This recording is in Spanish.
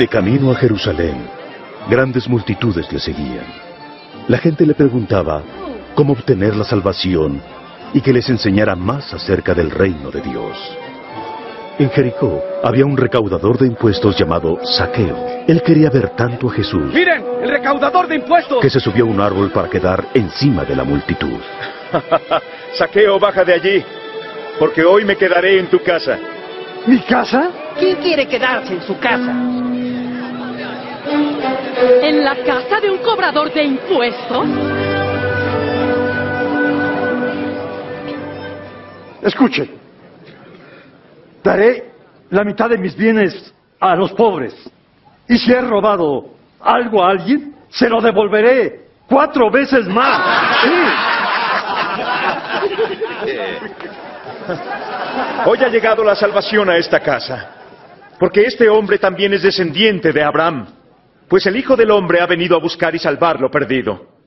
De camino a Jerusalén, grandes multitudes le seguían. La gente le preguntaba cómo obtener la salvación y que les enseñara más acerca del reino de Dios. En Jericó había un recaudador de impuestos llamado Saqueo. Él quería ver tanto a Jesús ¡Miren! ¡El recaudador de impuestos! que se subió a un árbol para quedar encima de la multitud. Saqueo, baja de allí, porque hoy me quedaré en tu casa. ¿Mi casa? ¿Quién quiere quedarse en su casa? ¿En la casa de un cobrador de impuestos? Escuche. Daré la mitad de mis bienes a los pobres. Y si he robado algo a alguien, se lo devolveré cuatro veces más. Sí. Hoy ha llegado la salvación a esta casa, porque este hombre también es descendiente de Abraham, pues el Hijo del Hombre ha venido a buscar y salvar lo perdido.